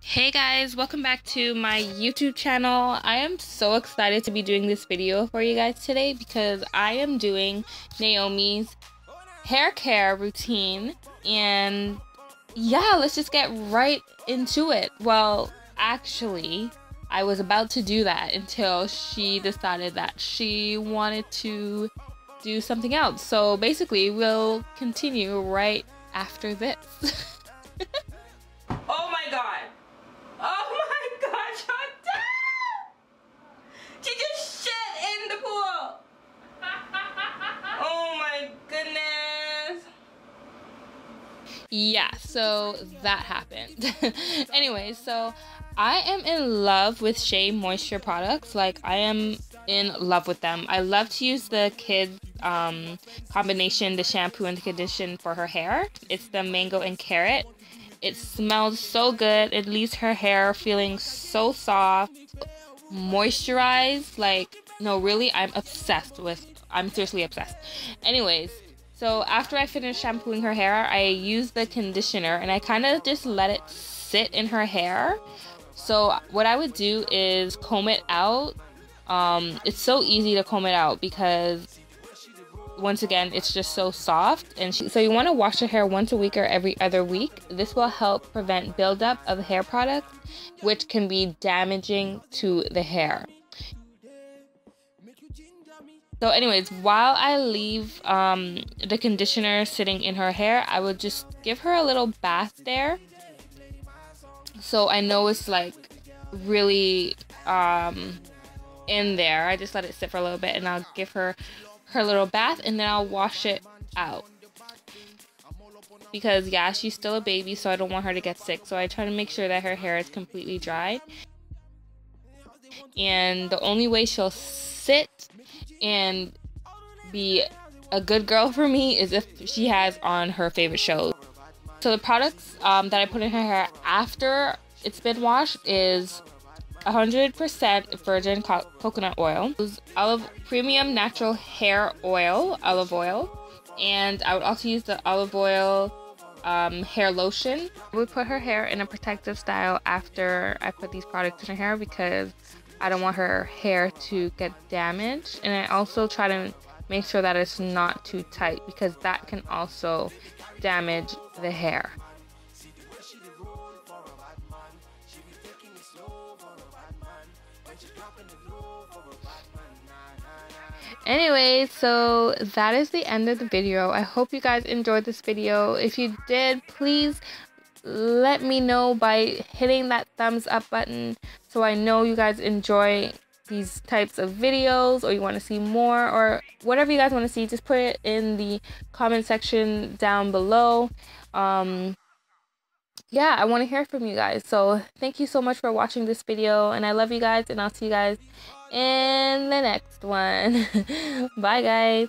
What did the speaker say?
Hey guys, welcome back to my YouTube channel. I am so excited to be doing this video for you guys today because I am doing Naomi's hair care routine and yeah, let's just get right into it. Well, actually, I was about to do that until she decided that she wanted to do something else. So basically, we'll continue right after this. Oh my god. Oh my god, Chantal! She just shit in the pool. Oh my goodness. Yeah, so that happened. anyway, so I am in love with Shea Moisture products. Like, I am in love with them. I love to use the kids um, combination, the shampoo and the condition for her hair. It's the mango and carrot. It smells so good. It leaves her hair feeling so soft, moisturized. Like, no, really, I'm obsessed with. I'm seriously obsessed. Anyways, so after I finish shampooing her hair, I use the conditioner and I kind of just let it sit in her hair. So what I would do is comb it out. Um, it's so easy to comb it out because once again, it's just so soft. And she, so you want to wash your hair once a week or every other week. This will help prevent buildup of hair products, which can be damaging to the hair. So, anyways, while I leave um, the conditioner sitting in her hair, I will just give her a little bath there. So I know it's like really um, in there. I just let it sit for a little bit and I'll give her her little bath and then I'll wash it out. Because yeah, she's still a baby, so I don't want her to get sick. So I try to make sure that her hair is completely dry. And the only way she'll sit and be a good girl for me is if she has on her favorite shows. So the products um, that I put in her hair after it's been washed is 100% virgin co coconut oil, olive premium natural hair oil, olive oil, and I would also use the olive oil um, hair lotion. I would put her hair in a protective style after I put these products in her hair because I don't want her hair to get damaged. And I also try to make sure that it's not too tight because that can also damage the hair. Anyway, so that is the end of the video. I hope you guys enjoyed this video. If you did, please let me know by hitting that thumbs up button so I know you guys enjoy these types of videos or you want to see more or whatever you guys want to see. Just put it in the comment section down below. Um yeah i want to hear from you guys. So thank you so much for watching this video and i love you guys and i'll see you guys in the next one. Bye guys